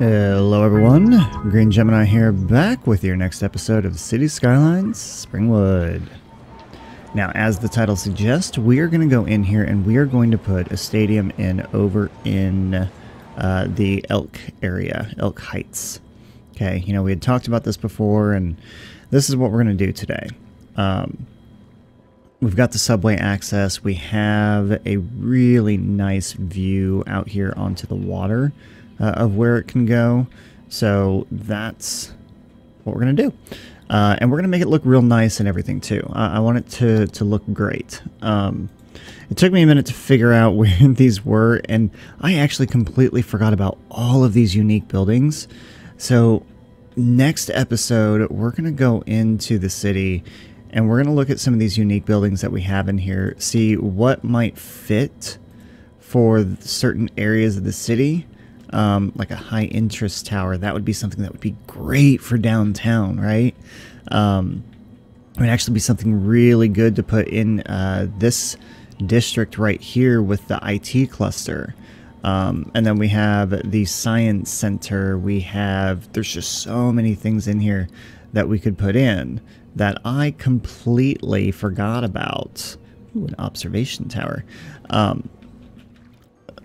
Hello everyone, Green Gemini here, back with your next episode of Cities Skylines Springwood. Now, as the title suggests, we are going to go in here and we are going to put a stadium in over in uh, the Elk area, Elk Heights. Okay, you know, we had talked about this before, and this is what we're going to do today. Um, we've got the subway access. We have a really nice view out here onto the water uh, of where it can go. So that's what we're going to do. Uh, and we're going to make it look real nice and everything too. I, want it to, to look great. Um, it took me a minute to figure out where these were, and I actually completely forgot about all of these unique buildings. So next episode, we're going to go into the city and we're going to look at some of these unique buildings that we have in here, see what might fit for certain areas of the city um, like a high interest tower. That would be something that would be great for downtown, right? Um, it would actually be something really good to put in uh, this district right here with the IT cluster. Um, and then we have the science center. We have, there's just so many things in here that we could put in that I completely forgot about. Ooh, an observation tower. Um,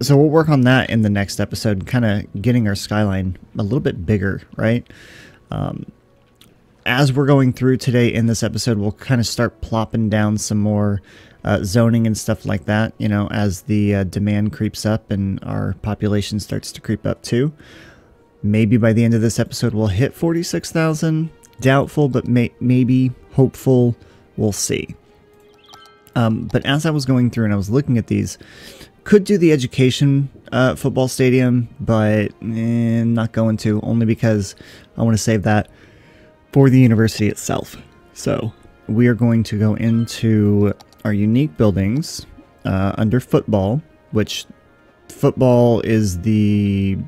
so we'll work on that in the next episode, kind of getting our skyline a little bit bigger, right? Um, as we're going through today in this episode, we'll kind of start plopping down some more uh, zoning and stuff like that, you know, as the uh, demand creeps up and our population starts to creep up too. Maybe by the end of this episode, we'll hit 46,000. Doubtful, but may maybe hopeful. We'll see. Um, but as I was going through and I was looking at these, could do the education uh, football stadium, but eh, not going to, only because I want to save that for the university itself. So we are going to go into our unique buildings uh, under football, which football is the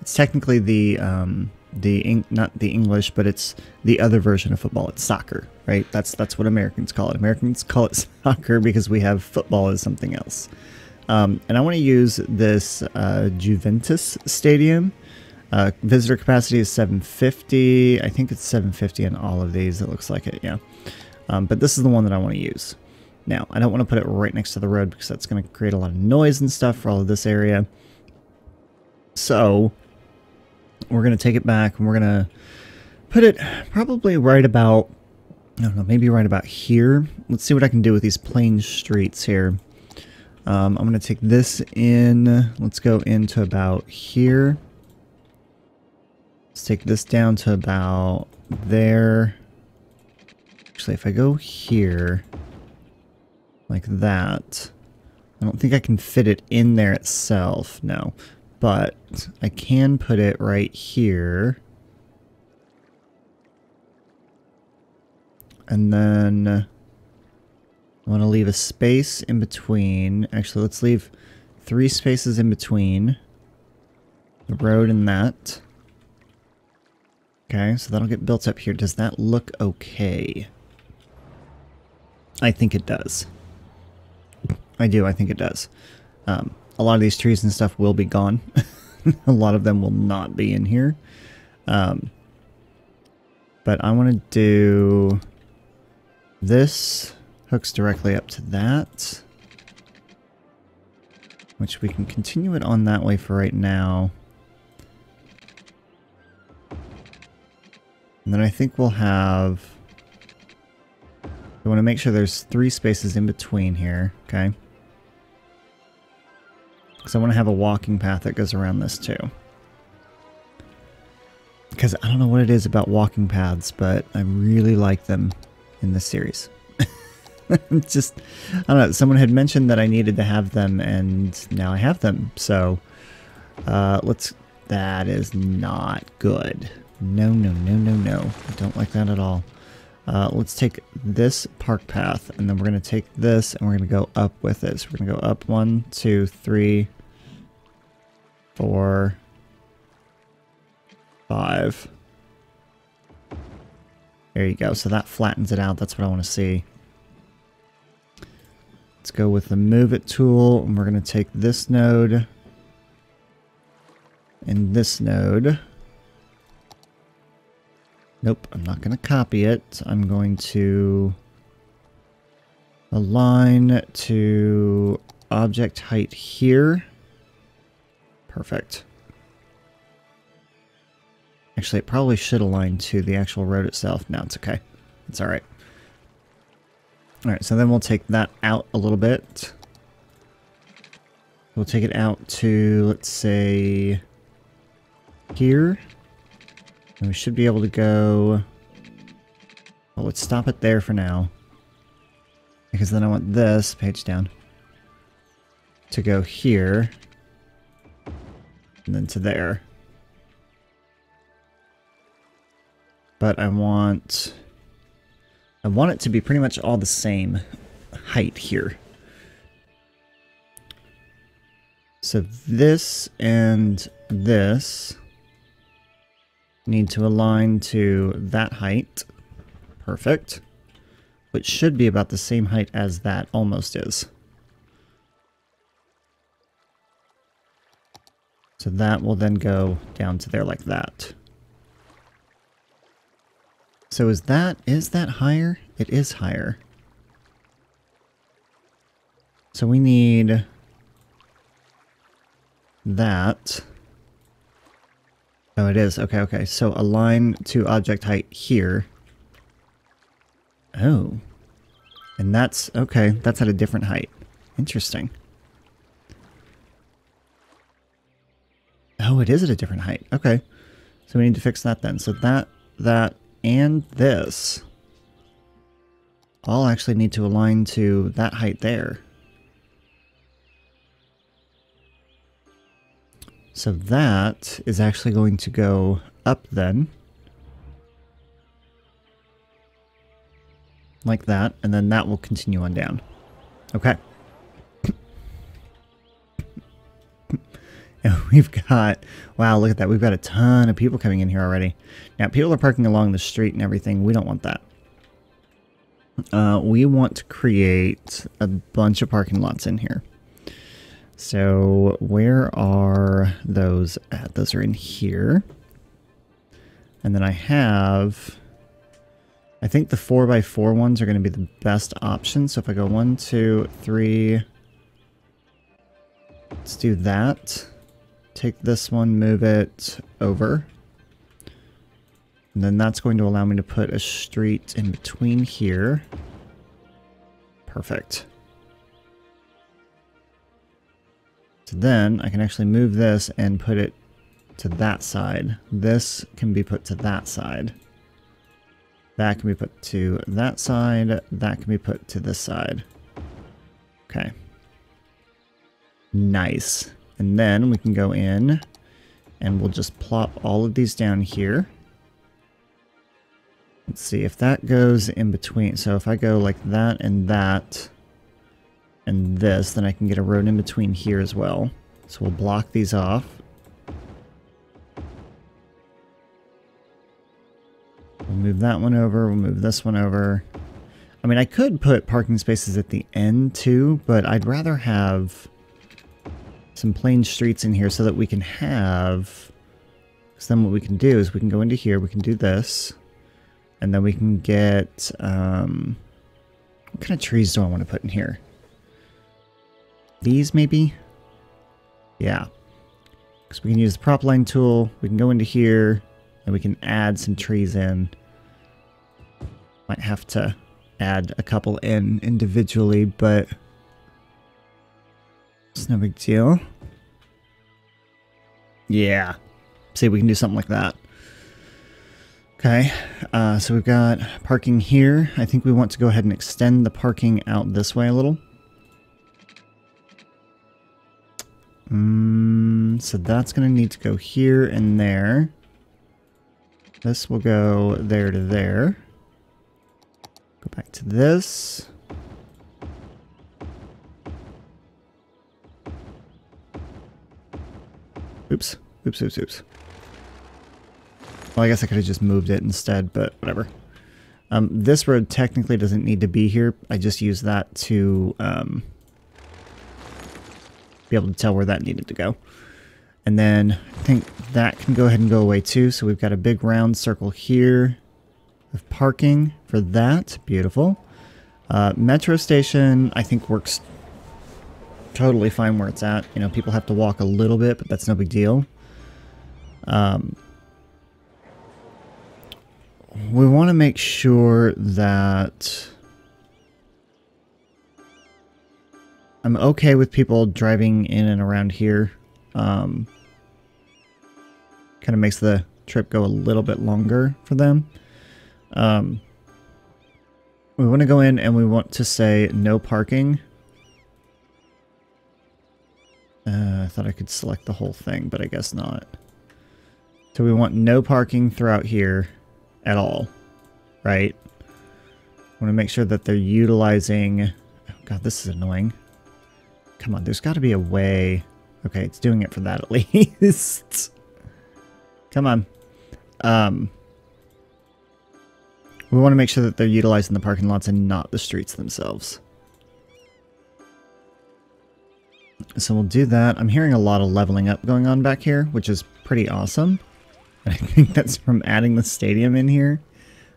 it's technically the um, the not the English, but it's the other version of football. It's soccer, right? That's that's what Americans call it. Americans call it soccer because we have football as something else. Um, and I want to use this uh, Juventus Stadium. Uh, visitor capacity is 750. I think it's 750 in all of these. It looks like it, yeah. Um, but this is the one that I want to use. Now, I don't want to put it right next to the road because that's going to create a lot of noise and stuff for all of this area. So, we're going to take it back and we're going to put it probably right about, I don't know, maybe right about here. Let's see what I can do with these plain streets here. Um, I'm going to take this in. Let's go into about here. Let's take this down to about there. Actually, if I go here, like that, I don't think I can fit it in there itself, no. But I can put it right here. And then I want to leave a space in between. Actually, let's leave three spaces in between the road and that. Okay, so that'll get built up here. Does that look okay? I think it does. I do, I think it does. Um, a lot of these trees and stuff will be gone. a lot of them will not be in here. Um, but I want to do this hooks directly up to that. Which we can continue it on that way for right now. And then I think we'll have... We want to make sure there's three spaces in between here, okay? Because I want to have a walking path that goes around this too. Because I don't know what it is about walking paths, but I really like them in this series. just, I don't know, someone had mentioned that I needed to have them, and now I have them. So, uh, let's, that is not good. No, no, no, no, no. I don't like that at all. Uh, let's take this park path, and then we're going to take this, and we're going to go up with it. So we're going to go up one, two, three, four, five. There you go. So that flattens it out. That's what I want to see. Let's go with the move it tool and we're going to take this node and this node. Nope, I'm not going to copy it. I'm going to align to object height here. Perfect. Actually, it probably should align to the actual road itself. No, it's okay. It's alright. Alright, so then we'll take that out a little bit. We'll take it out to, let's say, here. And we should be able to go... Well, let's stop it there for now. Because then I want this, page down, to go here. And then to there. But I want... I want it to be pretty much all the same height here. So this and this need to align to that height. Perfect. Which should be about the same height as that almost is. So that will then go down to there like that. So is that, is that higher? It is higher. So we need that. Oh, it is. Okay, okay. So align to object height here. Oh. And that's, okay, that's at a different height. Interesting. Oh, it is at a different height. Okay. So we need to fix that then. So that, that, and this all actually need to align to that height there. So that is actually going to go up then. Like that, and then that will continue on down. Okay. we've got, wow, look at that. We've got a ton of people coming in here already. Now, people are parking along the street and everything. We don't want that. Uh, we want to create a bunch of parking lots in here. So where are those at? Those are in here. And then I have, I think the 4x4 ones are going to be the best option. So if I go one, two, three, let's do that. Take this one, move it over. And then that's going to allow me to put a street in between here. Perfect. So then I can actually move this and put it to that side. This can be put to that side. That can be put to that side. That can be put to this side. Okay. Nice. And then we can go in and we'll just plop all of these down here. Let's see if that goes in between. So if I go like that and that, and this, then I can get a road in between here as well. So we'll block these off. We'll move that one over, we'll move this one over. I mean, I could put parking spaces at the end too, but I'd rather have some plain streets in here so that we can have... Because then what we can do is we can go into here, we can do this, and then we can get... Um, what kind of trees do I want to put in here? These, maybe? Yeah. Because we can use the prop line tool, we can go into here, and we can add some trees in. Might have to add a couple in individually, but it's no big deal. Yeah. See, we can do something like that. Okay, uh, so we've got parking here. I think we want to go ahead and extend the parking out this way a little. Mm, so that's going to need to go here and there. This will go there to there. Go back to this. Oops. Oops, oops, oops. Well, I guess I could have just moved it instead, but whatever. Um, this road technically doesn't need to be here. I just used that to... Um, be able to tell where that needed to go. And then I think that can go ahead and go away too. So we've got a big round circle here of parking for that. Beautiful. Uh, metro station, I think works totally fine where it's at. You know, people have to walk a little bit, but that's no big deal. Um, we want to make sure that I'm okay with people driving in and around here. Um, kind of makes the trip go a little bit longer for them. Um, we want to go in and we want to say no parking. Uh, I thought I could select the whole thing, but I guess not. So we want no parking throughout here at all, right? want to make sure that they're utilizing... Oh god, this is annoying. Come on, there's got to be a way... Okay, it's doing it for that at least. Come on. Um, we want to make sure that they're utilizing the parking lots and not the streets themselves. So we'll do that. I'm hearing a lot of leveling up going on back here, which is pretty awesome. I think that's from adding the stadium in here.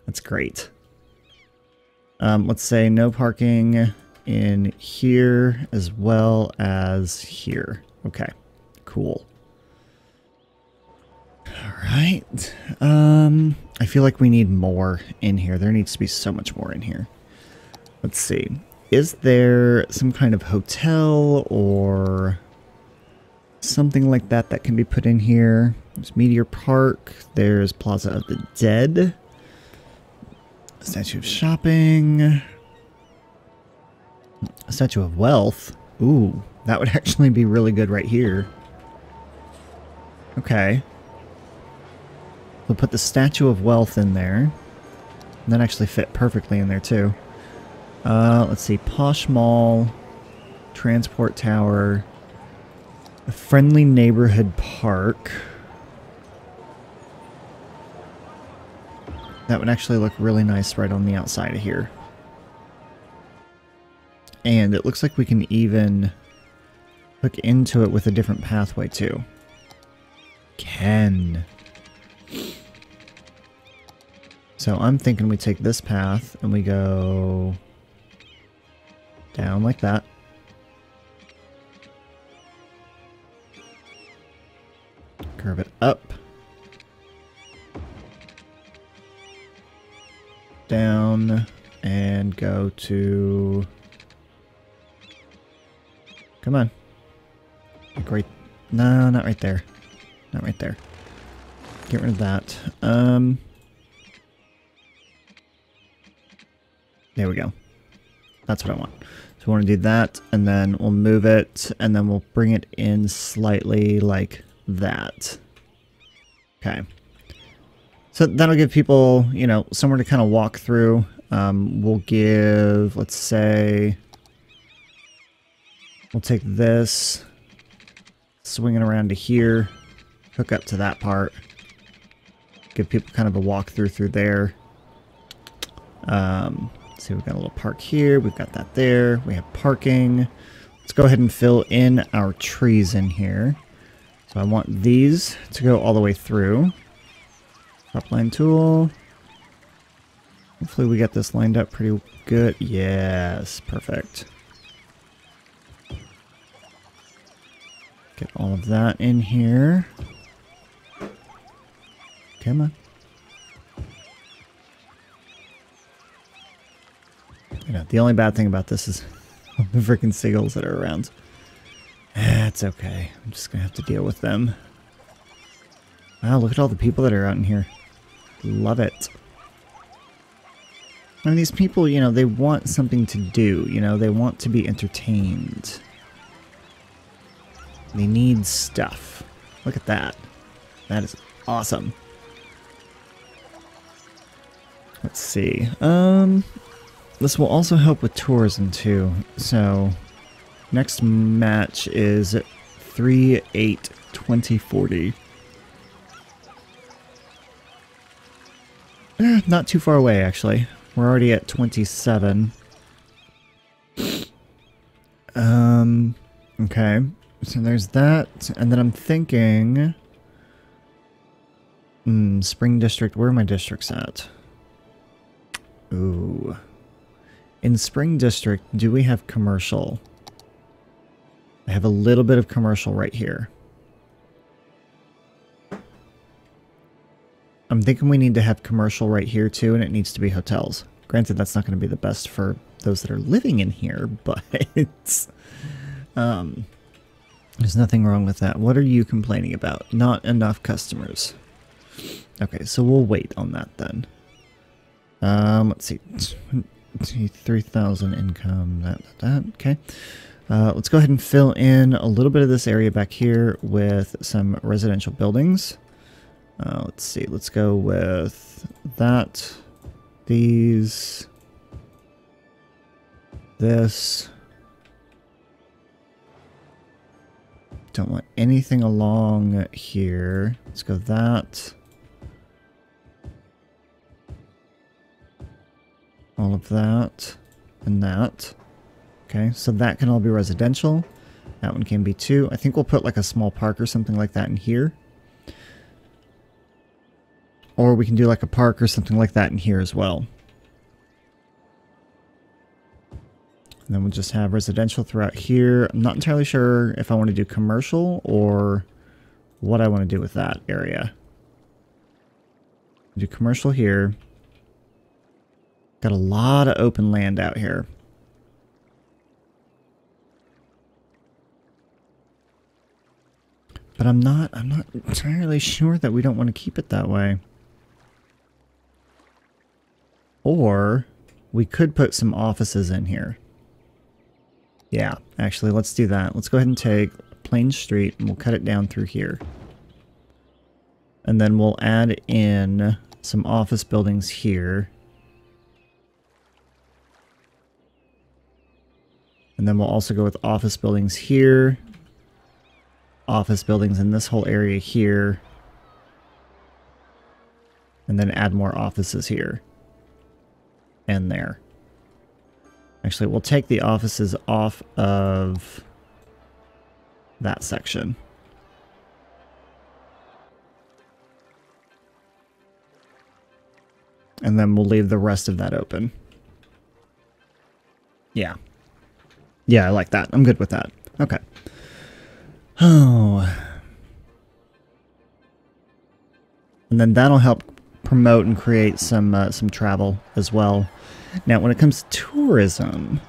That's great. Um, let's say no parking in here as well as here. Okay, cool. All right. Um, I feel like we need more in here. There needs to be so much more in here. Let's see. Is there some kind of hotel or something like that that can be put in here? There's Meteor Park. There's Plaza of the Dead. Statue of Shopping. A Statue of Wealth. Ooh, that would actually be really good right here. Okay. We'll put the Statue of Wealth in there. That actually fit perfectly in there too. Uh, let's see. Posh Mall. Transport Tower. A friendly neighborhood park. That would actually look really nice right on the outside of here. And it looks like we can even hook into it with a different pathway too. Can. So I'm thinking we take this path and we go down like that. Curve it up. Down and go to... Come on. Like right... No, not right there. Not right there. Get rid of that. Um... There we go. That's what I want. So we want to do that, and then we'll move it, and then we'll bring it in slightly like that. Okay. So that'll give people, you know, somewhere to kind of walk through. Um, we'll give, let's say, we'll take this, swing it around to here, hook up to that part, give people kind of a walk through through there. Um, see, we've got a little park here. We've got that there. We have parking. Let's go ahead and fill in our trees in here. So I want these to go all the way through. Prop line tool. Hopefully we get this lined up pretty good. Yes, perfect. Get all of that in here. Come on. You know, the only bad thing about this is the freaking seagulls that are around. That's okay. I'm just gonna have to deal with them. Wow, look at all the people that are out in here. Love it. I mean, these people, you know, they want something to do. You know, they want to be entertained. They need stuff. Look at that. That is awesome. Let's see. Um, this will also help with tourism too. So, next match is 3 8 2040. Eh, not too far away, actually. We're already at 27. Um, okay. So there's that, and then I'm thinking... Hmm, Spring District, where are my districts at? Ooh. In Spring District, do we have commercial? I have a little bit of commercial right here. I'm thinking we need to have commercial right here too, and it needs to be hotels. Granted, that's not going to be the best for those that are living in here, but um, there's nothing wrong with that. What are you complaining about? Not enough customers. Okay, so we'll wait on that then. Um, let's see. 3,000 income, that, that, that, okay. Uh, let's go ahead and fill in a little bit of this area back here with some residential buildings. Uh, let's see, let's go with that, these, this. Don't want anything along here. Let's go that. All of that and that. Okay, so that can all be residential. That one can be too. I think we'll put like a small park or something like that in here. Or we can do like a park or something like that in here as well. And then we'll just have residential throughout here. I'm not entirely sure if I want to do commercial or what I want to do with that area. Do commercial here. Got a lot of open land out here. But I'm not I'm not entirely sure that we don't want to keep it that way. Or we could put some offices in here. Yeah, actually, let's do that. Let's go ahead and take Plain Street and we'll cut it down through here. And then we'll add in some office buildings here. And then we'll also go with office buildings here. Office buildings in this whole area here. And then add more offices here. And there. Actually, we'll take the offices off of that section. And then we'll leave the rest of that open. Yeah. Yeah, I like that. I'm good with that. Okay. Oh. And then that'll help promote and create some uh, some travel as well. Now, when it comes to tourism,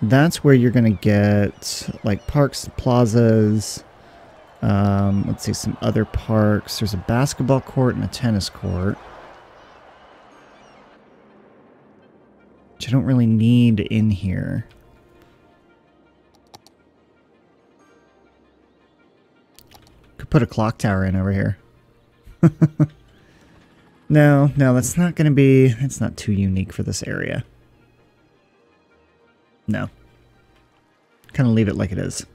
that's where you're going to get like parks, plazas. Um, let's see some other parks. There's a basketball court and a tennis court. Which I don't really need in here. Put a clock tower in over here. No, no, that's not going to be... It's not too unique for this area. No. Kind of leave it like it is.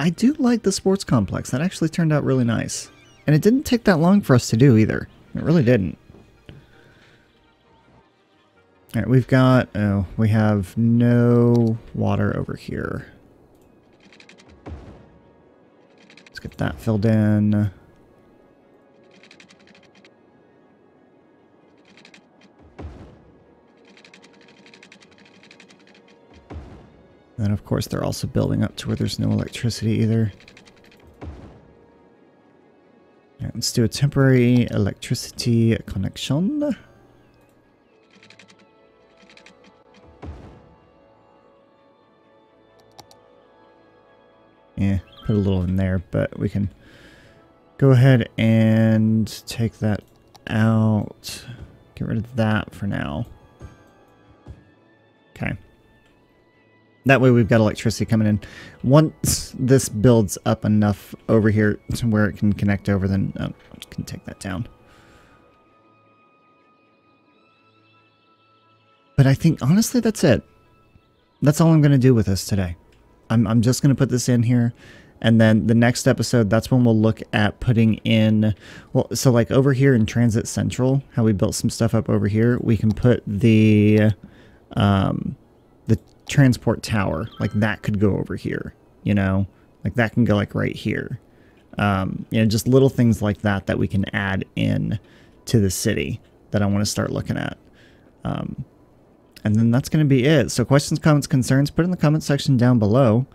I do like the sports complex. That actually turned out really nice. And it didn't take that long for us to do either. It really didn't. Alright, we've got... Oh, we have no water over here. Get that filled in. And of course they're also building up to where there's no electricity either. Right, let's do a temporary electricity connection. Put a little in there, but we can go ahead and take that out. Get rid of that for now. Okay. That way we've got electricity coming in. Once this builds up enough over here to where it can connect over, then oh, can take that down. But I think, honestly, that's it. That's all I'm going to do with this today. I'm, I'm just going to put this in here. And then the next episode, that's when we'll look at putting in, well, so like over here in Transit Central, how we built some stuff up over here, we can put the, um, the transport tower, like that could go over here, you know? Like that can go like right here. Um, you know, just little things like that that we can add in to the city that I want to start looking at. Um, and then that's going to be it. So questions, comments, concerns, put in the comment section down below.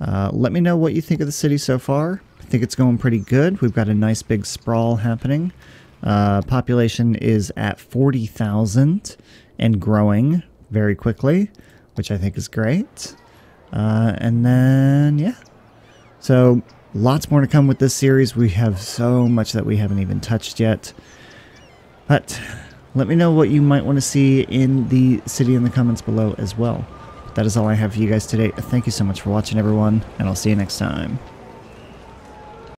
Uh, let me know what you think of the city so far. I think it's going pretty good. We've got a nice big sprawl happening. Uh, population is at 40,000 and growing very quickly, which I think is great. Uh, and then, yeah. So lots more to come with this series. We have so much that we haven't even touched yet. But let me know what you might want to see in the city in the comments below as well. That is all I have for you guys today. Thank you so much for watching, everyone, and I'll see you next time.